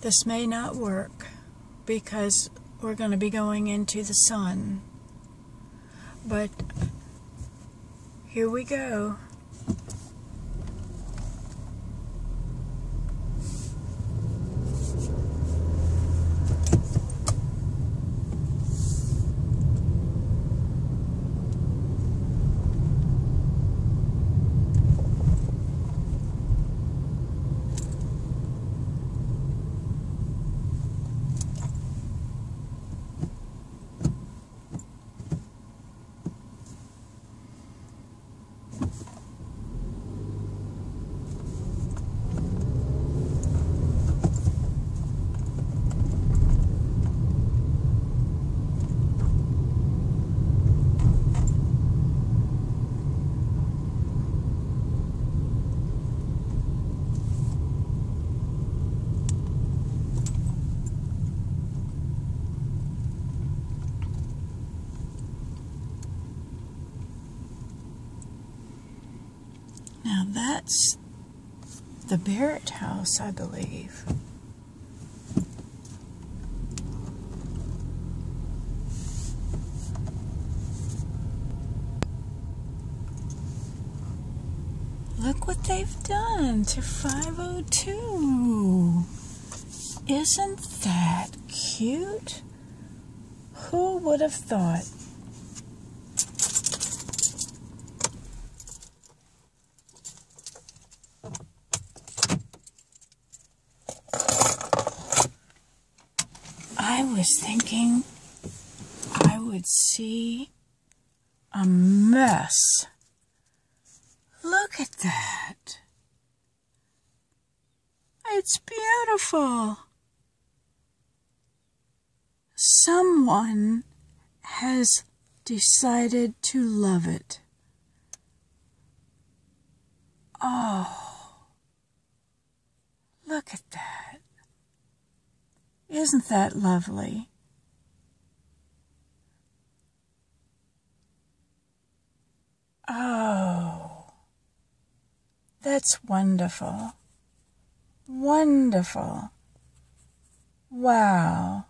This may not work because we're going to be going into the sun. But here we go. Now that's the Barrett house, I believe. Look what they've done to 502. Isn't that cute? Who would have thought? I was thinking I would see a mess. Look at that. It's beautiful. Someone has decided to love it. Oh, look at that. Isn't that lovely? Oh, that's wonderful. Wonderful. Wow.